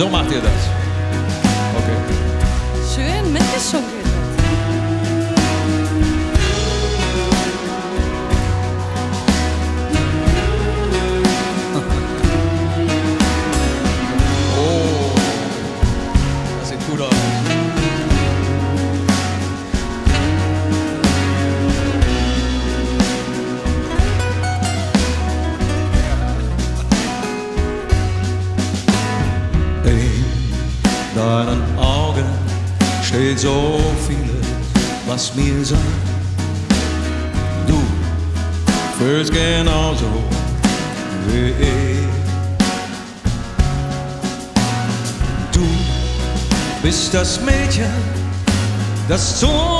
so macht ihr das. Okay. Schön mitgeschunkelt. Augen steht so vieles, was mir sagt. Du fühlst genauso wie ich. Du bist das Mädchen, das zu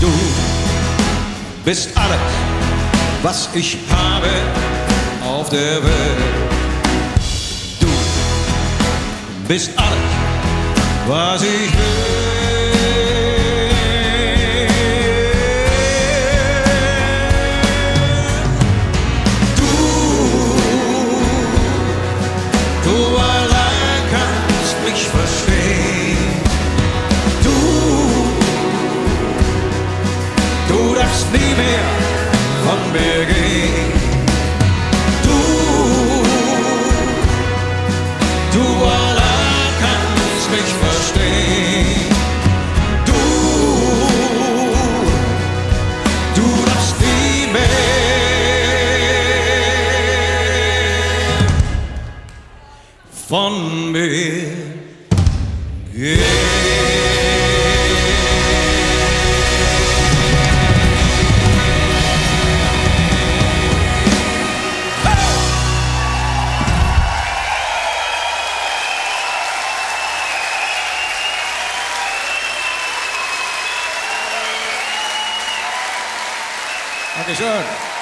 Du bist alles, was ich habe auf der Welt. Du bist alles, was ich will. Nie mehr von mir gehen. Du, du allein kannst mich verstehen. Du, du darfst nie mehr von mir gehen. Andy Júnior.